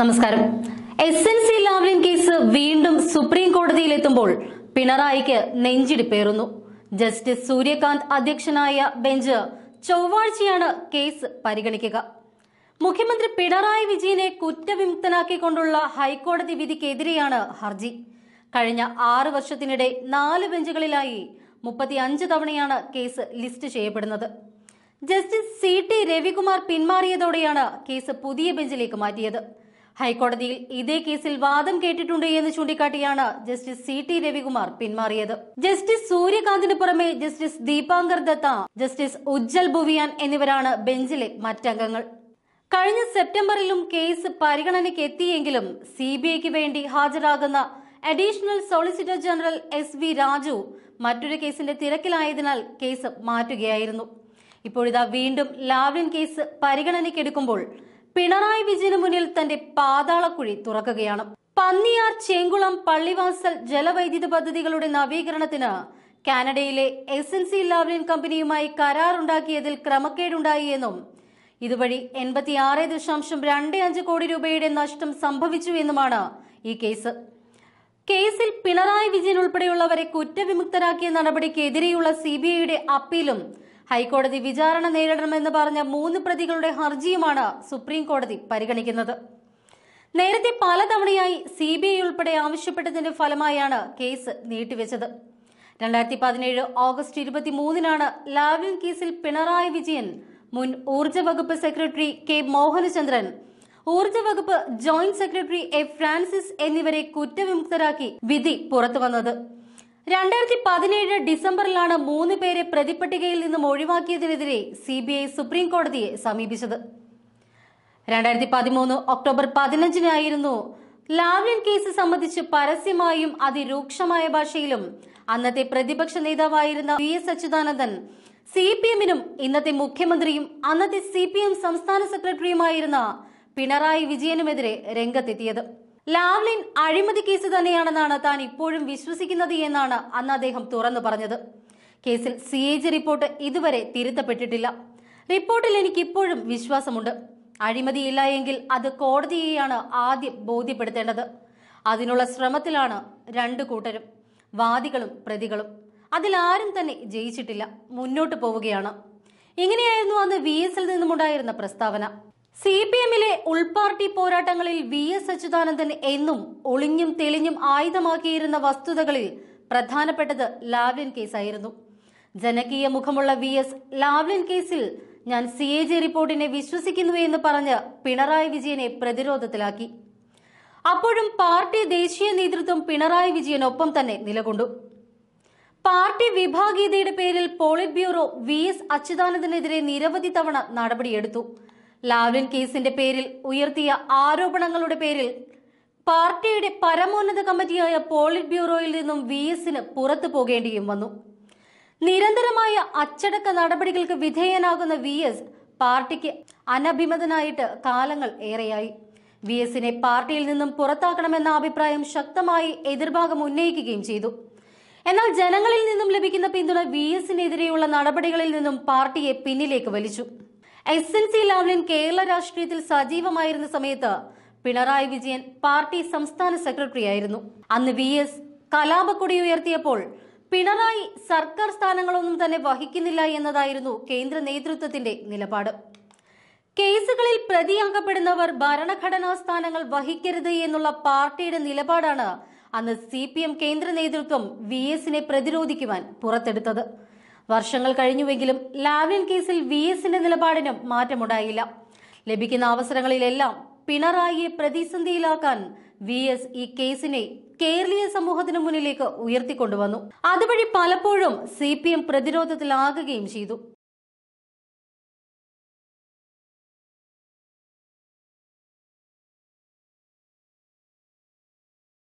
നമസ്കാരം. S N C Lavalin case വീണ്ടും supreme കോടതിയിലെത്തുമ്പോൾ പിണറായിക്ക് നെഞ്ചിടിപ്പേറുന്നു. ജസ്റ്റിസ് സൂര്യകാന്ത് അധ്യക്ഷനായ ബെഞ്ച് ചൊവ്വാഴ്ചയാണ് കേസ് പരിഗണിക്കുക. മുഖ്യമന്ത്രി പിണറായി വിജയനെ കുറ്റവിമുക്തനാക്കിക്കൊണ്ടുള്ള ഹൈക്കോടതി വിധിക്കെതിരെയാണ് ഹർജി. കഴിഞ്ഞ ആറ് വർഷത്തിനിടെ നാല് ബെഞ്ചുകളിലായി മുപ്പത്തിയഞ്ച് തവണയാണ് കേസ് ലിസ്റ്റ് ചെയ്യപ്പെടുന്നത്. ജസ്റ്റിസ് സി ടി രവികുമാർ പിന്മാറിയതോടെയാണ് കേസ് പുതിയ ബെഞ്ചിലേക്ക് മാറ്റിയത്. ഹൈക്കോടതിയിൽ ഇതേ കേസിൽ വാദം കേട്ടിട്ടുണ്ട് എന്ന് ചൂണ്ടിക്കാട്ടിയാണ് ജസ്റ്റിസ് സി ടി രവികുമാർ പിന്മാറിയത്. ജസ്റ്റിസ് സൂര്യകാന്തിന് പുറമെ ജസ്റ്റിസ് ദീപാങ്കർ ദത്ത ജസ്റ്റിസ് ഉജ്ജൽ ബുവിയാൻ എന്നിവരാണ് ബെഞ്ചിലെ മറ്റംഗങ്ങൾ. കഴിഞ്ഞ സെപ്റ്റംബറിലും കേസ് പരിഗണനയ്ക്ക് എത്തിയെങ്കിലും സി ബി ഐക്ക് വേണ്ടി ഹാജരാകുന്ന additional solicitor general S V Raju മറ്റൊരു കേസിന്റെ തിരക്കിലായതിനാൽ കേസ് മാറ്റുകയായിരുന്നു. ഇപ്പോഴിതാ വീണ്ടും ലാവ്ലിൻ കേസ് പരിഗണനയ്ക്കെടുക്കുമ്പോൾ പിണറായി വിജയന് മുന്നിൽ തന്റെ പാതാളക്കുഴി തുറക്കുകയാണ്. പന്നിയാർ ചേങ്കുളം പള്ളിവാസൽ ജലവൈദ്യുത പദ്ധതികളുടെ നവീകരണത്തിന് കാനഡയിലെ എസ് എൻ സി ലാവ്ലിൻ കമ്പനിയുമായി കരാറുണ്ടാക്കിയതിൽ ക്രമക്കേടുണ്ടായി എന്നും ഇതുവഴി എൺപത്തിയാറ് ദശാംശം രണ്ട് അഞ്ച് കോടി രൂപയുടെ നഷ്ടം സംഭവിച്ചു എന്നുമാണ് ഈ കേസ്. കേസിൽ പിണറായി വിജയൻ ഉൾപ്പെടെയുള്ളവരെ കുറ്റവിമുക്തരാക്കിയ നടപടിക്കെതിരെയുള്ള സി ബി ഐയുടെ അപ്പീലും ഹൈക്കോടതി വിചാരണ നേരിടണമെന്ന് പറഞ്ഞ മൂന്ന് പ്രതികളുടെ ഹർജിയുമാണ് സുപ്രീം കോടതി പരിഗണിക്കുന്നത്. നേരത്തെ പലതവണയായി സി ബി ഐ ഉൾപ്പെടെ ആവശ്യപ്പെട്ടതിന്റെ ഫലമായാണ് കേസ് നീട്ടിവെച്ചത്. രണ്ടായിരത്തി പതിനേഴ് ഓഗസ്റ്റ് ഇരുപത്തിമൂന്നിനാണ് ലാവ്ലിൻ കേസിൽ പിണറായി വിജയൻ മുൻ ഊർജ വകുപ്പ് സെക്രട്ടറി കെ മോഹനചന്ദ്രൻ ഊർജ വകുപ്പ് ജോയിന്റ് സെക്രട്ടറി എ ഫ്രാൻസിസ് എന്നിവരെ കുറ്റവിമുക്തരാക്കി വിധി പുറത്തുവന്നത്. രണ്ടായിരത്തി പതിനേഴ് ഡിസംബറിലാണ് മൂന്ന് പേരെ പ്രതിപട്ടികയിൽ നിന്നും ഒഴിവാക്കിയതിനെതിരെ സി ബി ഐ സുപ്രീം കോടതിയെ സമീപിച്ചത്. രണ്ടായിരത്തി പതിമൂന്ന് ഒക്ടോബർ പതിനഞ്ചിനായിരുന്നു ലാവ്ലിൻ കേസ് സംബന്ധിച്ച് പരസ്യമായും അതിരൂക്ഷമായ ഭാഷയിലും അന്നത്തെ പ്രതിപക്ഷ നേതാവായിരുന്ന V S Achuthanandan C P എമ്മിനും ഇന്നത്തെ മുഖ്യമന്ത്രിയും അന്നത്തെ സി പി എം സംസ്ഥാന സെക്രട്ടറിയുമായിരുന്ന പിണറായി വിജയനുമെതിരെ രംഗത്തെത്തിയത്. ലാവ്ലിൻ അഴിമതി കേസ് തന്നെയാണെന്നാണ് താൻ ഇപ്പോഴും വിശ്വസിക്കുന്നത് എന്നാണ് അന്ന് അദ്ദേഹം തുറന്നു പറഞ്ഞത്. കേസിൽ സി എ ജി റിപ്പോർട്ട് ഇതുവരെ തിരുത്തപ്പെട്ടിട്ടില്ല. റിപ്പോർട്ടിൽ എനിക്ക് ഇപ്പോഴും വിശ്വാസമുണ്ട്. അഴിമതിയില്ല എങ്കിൽ അത് കോടതിയെയാണ് ആദ്യം ബോധ്യപ്പെടുത്തേണ്ടത്. അതിനുള്ള ശ്രമത്തിലാണ് രണ്ടു കൂട്ടരും വാദികളും പ്രതികളും. അതിലാരും തന്നെ ജയിച്ചിട്ടില്ല മുന്നോട്ട് പോവുകയാണ്. ഇങ്ങനെയായിരുന്നു അന്ന് വി എസിൽ നിന്നുമുണ്ടായിരുന്ന പ്രസ്താവന. സി പി എമ്മിലെ ഉൾപാർട്ടി പോരാട്ടങ്ങളിൽ വി എസ് അച്യുതാനന്ദൻ എന്നും ഒളിഞ്ഞും തെളിഞ്ഞും ആയുധമാക്കിയിരുന്ന വസ്തുതകളിൽ പ്രധാനപ്പെട്ടത് ലാവ്ലിൻ കേസായിരുന്നു. ജനകീയ മുഖമുള്ള വി എസ് ലാവ്ലിൻ കേസിൽ ഞാൻ സി എ ജി റിപ്പോർട്ടിനെ വിശ്വസിക്കുന്നു എന്ന് പറഞ്ഞ് പിണറായി വിജയനെ പ്രതിരോധത്തിലാക്കി. അപ്പോഴും പാർട്ടി ദേശീയ നേതൃത്വം പിണറായി വിജയനൊപ്പം തന്നെ നിലകൊണ്ടു. പാർട്ടി വിഭാഗീയതയുടെ പേരിൽ പോളിറ്റ് ബ്യൂറോ വി എസ് അച്യുതാനന്ദനെതിരെ നിരവധി തവണ നടപടിയെടുത്തു. ലാവ്ലിൻ കേസിന്റെ പേരിൽ ഉയർത്തിയ ആരോപണങ്ങളുടെ പേരിൽ പാർട്ടിയുടെ പരമോന്നത കമ്മിറ്റിയായ പോളിറ്റ് ബ്യൂറോയിൽ നിന്നും വി എസിന് പുറത്തു പോകേണ്ടിയും വന്നു. നിരന്തരമായ അച്ചടക്ക നടപടികൾക്ക് വിധേയനാകുന്ന വി എസ് പാർട്ടിക്ക് അനഭിമതനായിട്ട് കാലങ്ങൾ ഏറെയായി. വി എസിനെ പാർട്ടിയിൽ നിന്നും പുറത്താക്കണമെന്ന അഭിപ്രായം ശക്തമായി എതിർഭാഗം ഉന്നയിക്കുകയും ചെയ്തു. എന്നാൽ ജനങ്ങളിൽ നിന്നും ലഭിക്കുന്ന പിന്തുണ വി എസിനെതിരെയുള്ള നടപടികളിൽ നിന്നും പാർട്ടിയെ പിന്നിലേക്ക് വലിച്ചു. S N C Lavalin Kerala രാഷ്ട്രീയത്തിൽ സജീവമായിരുന്ന സമയത്ത് പിണറായി വിജയൻ പാർട്ടി സംസ്ഥാന സെക്രട്ടറി ആയിരുന്നു അന്ന് വി എസ് കലാപക്കൊടി ഉയർത്തിയപ്പോൾ പിണറായി സർക്കാർ സ്ഥാനങ്ങളൊന്നും തന്നെ വഹിക്കുന്നില്ല എന്നതായിരുന്നു കേന്ദ്ര നേതൃത്വത്തിന്റെ നിലപാട്. കേസുകളിൽ പ്രതിയാക്കപ്പെടുന്നവർ ഭരണഘടനാ സ്ഥാനങ്ങൾ വഹിക്കരുത് എന്നുള്ള പാർട്ടിയുടെ നിലപാടാണ് അന്ന് സി പി എം കേന്ദ്ര നേതൃത്വം വി എസിനെ പ്രതിരോധിക്കുവാൻ പുറത്തെടുത്തത്. വർഷങ്ങൾ കഴിഞ്ഞുവെങ്കിലും ലാവ്ലിൻ കേസിൽ വി എസിന്റെ നിലപാടിനും മാറ്റമുണ്ടായില്ല. ലഭിക്കുന്ന അവസരങ്ങളിലെല്ലാം പിണറായിയെ പ്രതിസന്ധിയിലാക്കാൻ വി എസ് ഈ കേസിനെ കേരളീയ സമൂഹത്തിനു മുന്നിലേക്ക് ഉയർത്തിക്കൊണ്ടുവന്നു. അതുവഴി പലപ്പോഴും സി പി എം പ്രതിരോധത്തിലാകുകയും ചെയ്തു.